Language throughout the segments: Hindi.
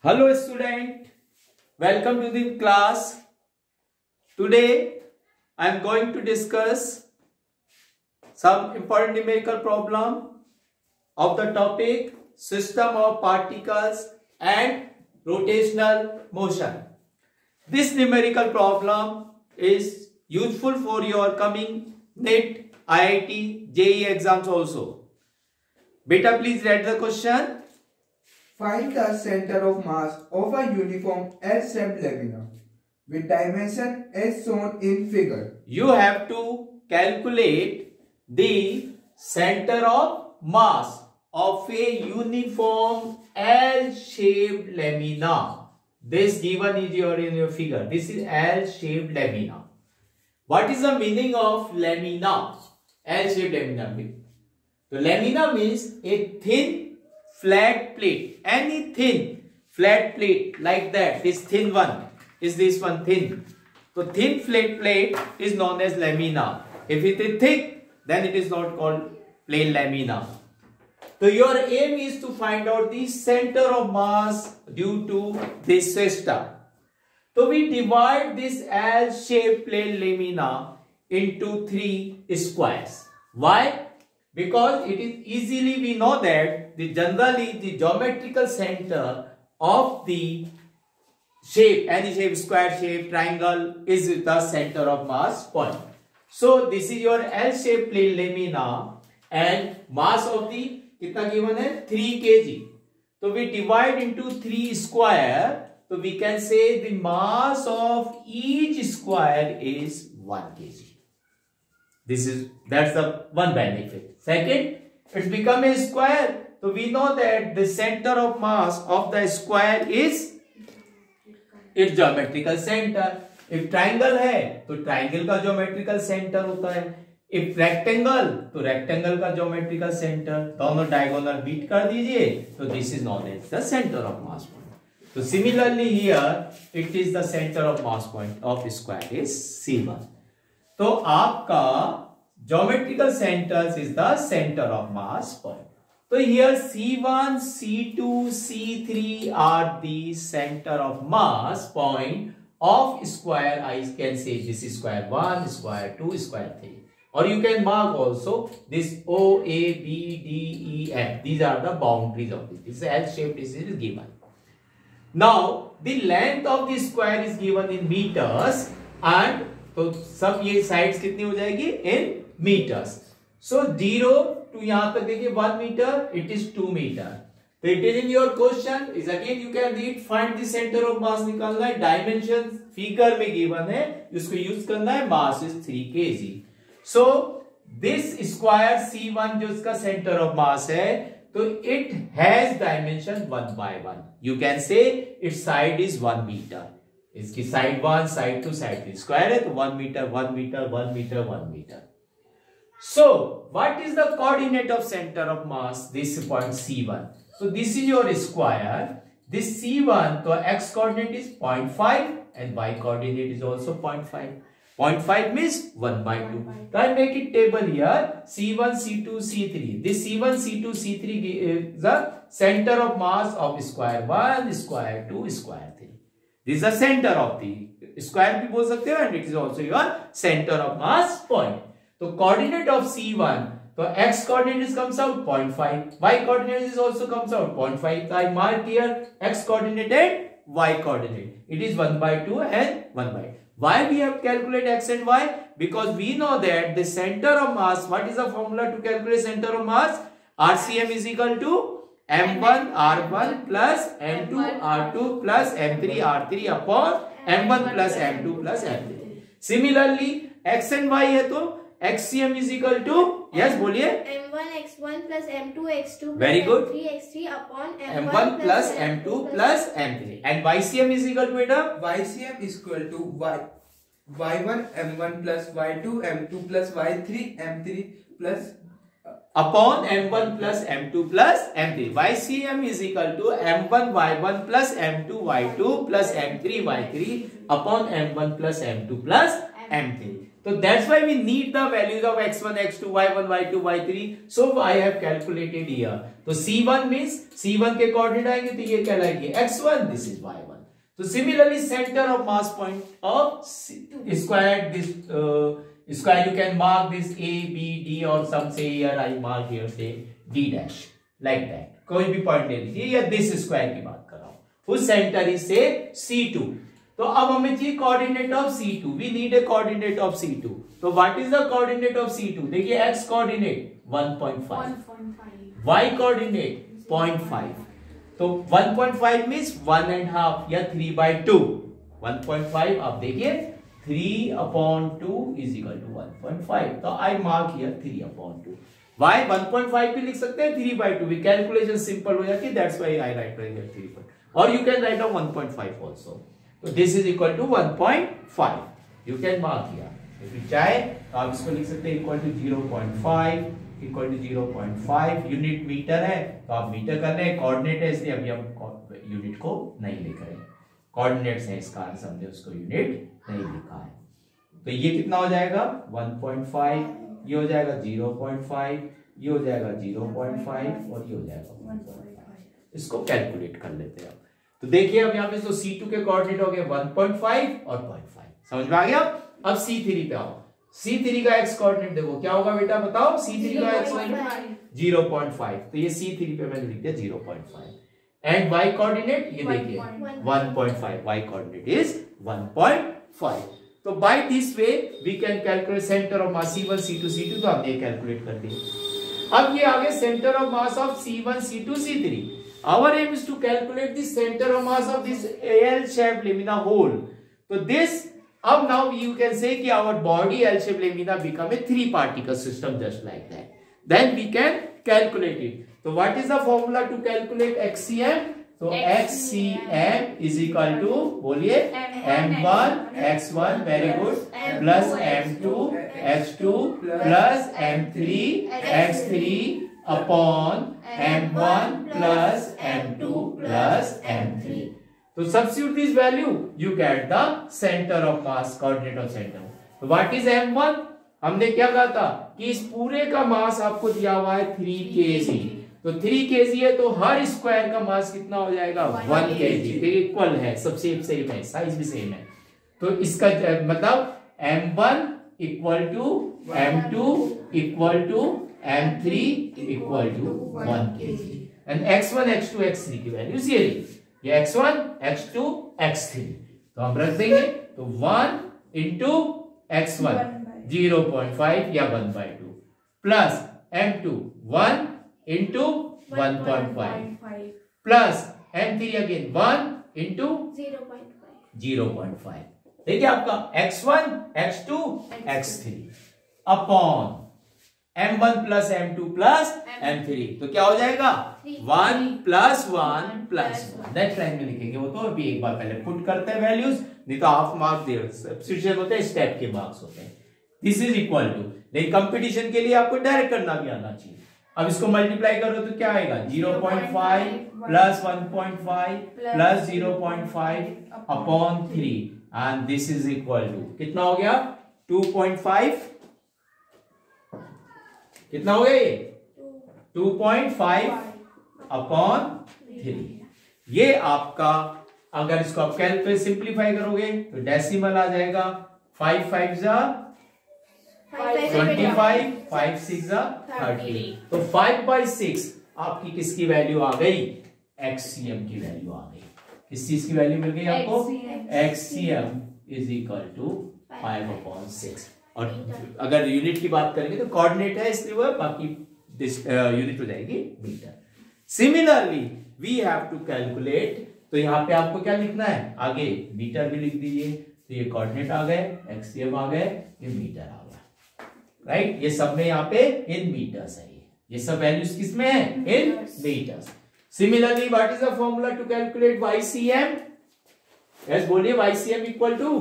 Hello student, welcome to the class. Today I am going to discuss some important numerical problem of the topic system of particles and rotational motion. This numerical problem is useful for your coming NET, IIT, JEE exams also. Beta please read the question. Find the center of mass of a uniform L-shaped lamina with dimension as shown in figure. You have to calculate the center of mass of a uniform L-shaped lamina. This given is your in your figure. This is L-shaped lamina. What is the meaning of lamina? L-shaped lamina. So lamina means a thin flat plate. Any thin flat plate like that this thin one. Is this one thin? So thin flat plate is known as lamina. If it is thick then it is not called plain lamina. So your aim is to find out the center of mass due to this system. So we divide this L-shaped plain lamina into three squares. Why? Because it is easily we know that the generally the geometrical center of the shape any shape square shape triangle is the center of mass point. So this is your l shaped plane lamina and mass of the kitna given hai 3 kg. so we divide into 3 square so we can say the mass of each square is 1 kg this is, that's the one benefit. Second, it's become a square. So we know that the center of mass of the square is its geometrical center. If triangle है तो triangle का geometrical center होता है if rectangle तो rectangle का geometrical center दोनों diagonal beat कर दीजिए तो this is known as the center of mass point so similarly here it is the center of mass point of square is C1 तो आपका geometrical centre is the centre of mass point तो here C1, C2, C3 are the centre of mass point of square I can say this square one square two square three और you can mark also this O A B D E F these are the boundaries of this this L shape is given now the length of the square is given in metres and तो सब ये साइड्स कितनी हो जाएगी? In metres so zero to यहाँ तक देखिए one metre it is two metre तो it is in your question is again you can read find the centre of mass निकालना है. डायमेंशन फिगर में गिवन है. इसको यूज़ करना है. Mass is three K G so this square C one जो इसका सेंटर ऑफ़ मास है तो it has dimension one by one you can say it side is one metre इसकी side one side two side three square है तो one metre one metre one metre one metre so what is the coordinate of centre of mass this point C one so this is your square this c1 so x coordinate is 0.5 and y coordinate is also 0.5 0.5 means 1 by 2 so i make it table here c1 c2 c3 this c1 c2 c3 is the center of mass of square 1 square 2 square This is the center of the square भी बोल सकते हो and it is also your center of mass point. तो coordinate of C1 तो x coordinate comes out 0.5 y coordinate is also comes out 0.5 so I mark here x coordinate and y coordinate it is 1 by 2 and 1 by why we have calculate x and y because we know that the center of mass what is the formula to calculate center of mass RCM is equal to M one R one plus M two R two plus M three R three upon M one plus M two plus M three similarly X and Y है तो X M is equal to yes बोलिए। M one X one plus M two X two very good three X three upon M one plus M two plus M three and Y C M is equal to बेटा Y C M is equal to Y Y one M one plus Y two M two plus Y three M three plus upon M one plus M two plus M three Y C M is equal to M one Y one plus M two Y two plus M three Y three upon M one plus M two plus M three तो that's why we need the values of X one X two Y one Y two Y three so I have calculated here तो C one mean C one के कॉर्डिनेट आएँगे तो ये कहलाएँगे X one this is Y one तो similarly centre of mass point of square square you can mark this a b d or some say here i mark here say d dash like that. कोई भी पॉइंट ले लीजिए या दिस स्क्वायर की बात कर रहा हूँ। उस सेंटर इज़ से C2 तो अब हमें चाहिए coordinate of C2 we need a coordinate of C2 तो what is the coordinate of C2 देखिए x कोऑर्डिनेट 1.5 y कोऑर्डिनेट 0.5 तो 1.5 मींस वन एंड हाफ़ या 3 बाय 2 1.5 आप देखिए 3 अपॉन 2 इज़ इक्वल टू 1.5 तो I mark here 3 upon 2 y 1.5 भी लिख सकते हैं? 3 by 2 कैलकुलेशन सिंपल हो जाती है that's why I write here 3 और you can write down 1.5 also तो this is equal to 1.5 you can mark here if you चाहे तो आप इसको लिख सकते हैं equal to 0.5 equal to 0.5 unit metre है तो आप मीटर कर रहे हैं कोऑर्डिनेट है, इसलिए अभी हम यूनिट को नहीं लिख रहे कोऑर्डिनेट्स हैं इस कारण से हमने उसको यूनिट नहीं लिखा है। तो ये कितना हो जाएगा? 1.5 ये हो जाएगा 0.5 ये हो जाएगा 0.5 और ये हो जाएगा 1.5 इसको कैलकुलेट कर लेते हैं तो देखिए अब यहाँ पे तो C2 के कोऑर्डिनेट हो गए 1.5 और 0.5 समझ में आ गया? अब C3 पे आओ। C3 का x कोऑर्डिनेट देखो क्या होगा बेटा बताओ? C3 का x ज़ीरो पॉइंट फाइव। तो ये C3 पे मैंने लिख दिया 0.5 एंड वाई कॉर्डिनेट ये देखिए। 1.5 वाई कॉर्डिनेट इज़ 1.5 तो by this way we can calculate centre of mass C1 C2 C2 तो आप ये कैलकुलेट कर दिए अब ये आगे centre of mass of C1 C2 C3 our aim is to calculate the centre of mass of this L shape lamina whole तो दिस अब नाउ यू कैन से कि our body L shape lamina become a three particle system just like that then we can calculate it तो what is the formula to calculate XCM तो एक्सीएम इज़ इक्वल टू बोलिए M one X one very good plus M two H two plus M three X three upon M one plus M two plus M three तो substitute this value you get the centre of mass coordinate of centre तो व्हाट इज़ एम वन हमने क्या कहा था कि इस पूरे का मास आपको दिया हुआ है थ्री के जी तो थ्री के जी है तो हर स्क्वायर का मास कितना हो जाएगा? वन के जी फिर इक्वल है सब सेम सेम है साइज़ भी सेम है। तो इसका मतलब M one equal to M two equal to M three equal to one K G and X one X two X three की वैल्यू ये ये X one X two X three तो हम रख देंगे तो one into X one zero point five या one by two plus M two one into 1.5 plus m3 again 1 into 0.5 देखिए आपका x1 x2 x3 upon m1 plus m2 plus m3 तो क्या हो जाएगा? One plus one plus one next line में लिखेंगे वो तो अभी एक बार पहले पुट करते हैं वैल्यूज़ नहीं तो हाफ़ मार्क्स दे सब्सिट्यूशन होते हैं स्टेप के मार्क्स होते हैं. दिस इज़ इक्वल टू लेकिन कंपटीशन के लिए आपको डायरेक्ट करना भी आना चाहिए. अब इसको मल्टीप्लाई करो तो क्या आएगा? 0.5 plus 1.5 plus 0.5 upon three and this is equal to कितना हो गया? 2.5 कितना हो गया ये? 2.5 अपॉन थ्री ये आपका, अगर इसको आप कैलकुलेट सिंप्लीफाई करोगे तो डेसिमल आ जाएगा. फाइव फाइव जा twenty five five six thirty तो फाइव बाई सिक्स आपकी किसकी वैल्यू आ गई? एक्सीएम की वैल्यू आ गई। किस चीज़ की वैल्यू मिल गई आपको? XCM is equal to five upon six और अगर यूनिट की बात करेंगे तो कोऑर्डिनेट है इसलिए वो बाकी यूनिट हो जाएगी metre similarly we have to calculate तो यहाँ पे आपको क्या लिखना है? आगे मीटर भी लिख दीजिए। तो ये कोऑर्डिनेट आ गए एक्सीएम आ गए ये मीटर आ गया राइट ये सब में यहाँ पे इन मीटर्स है ये। सब वैल्यूज़ किसमें है? In metres similarly what is the formula to calculate YCM yes बोलिए YCM equal to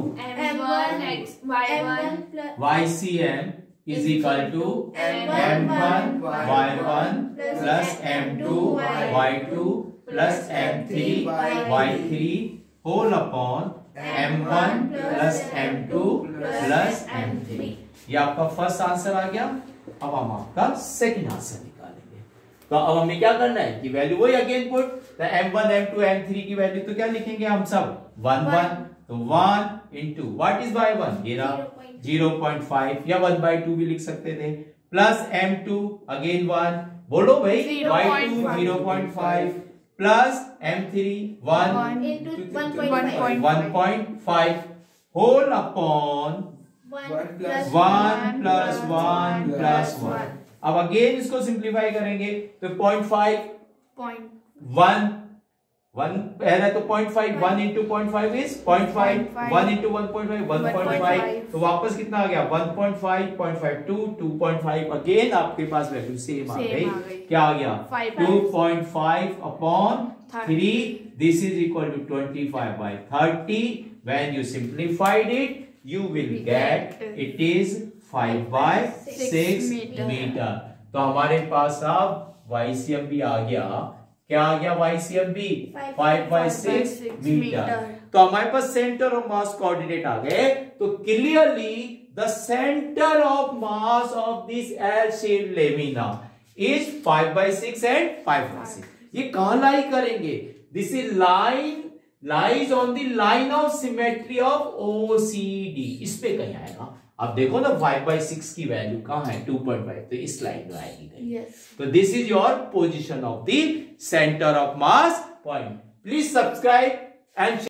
YCM is equal to m1 y1 plus m2 y2 plus m3 y3 whole upon M one plus M two plus M three ये आपका फ़र्स्ट आंसर आ गया अब हम आपका सेकंड आंसर निकालेंगे। तो अब हमें क्या करना है कि वैल्यू वही again put M one M two M three की वैल्यू तो क्या लिखेंगे हम सब? वन वन तो one into what is by one ये रहा ज़ीरो पॉइंट फाइव या वन बाई टू भी लिख सकते थे। Plus M two again one बोलो भाई by two zero point five plus M three one into One. 1.5. One point five whole upon 1 One plus one plus one plus one अब अगेन इसको सिंप्लीफाई करेंगे तो point five Point. One one पहला तो point five one into point five is point five one into one point five one point five तो वापस कितना आ गया? One point five point five two two point five again आपके पास वैल्यू सेम आ गई. क्या आ गया? Two point five upon three this is equal to twenty five by thirty when you simplified it you will We get get it is 5 by 6 metre तो हमारे पास अब YCM भी आ गया। क्या आ गया YCM भी Five 5 by by 6 six metre तो हमारे पास सेंटर ऑफ़ मास कोऑर्डिनेट आ गए। तो clearly the centre of mass of this L shape lamina is 5 by 6 एंड 5 by 6 ये कहाँ लाई करेंगे? This is line lies on the line of symmetry of O C D इस पे कहीं आएगा। अब देखो ना फाइव बाई सिक्स की वैल्यू कहा है? टू पॉइंट फाइव तो इस लाइन में आएगी गई तो this is your position of centre of mass point please subscribe and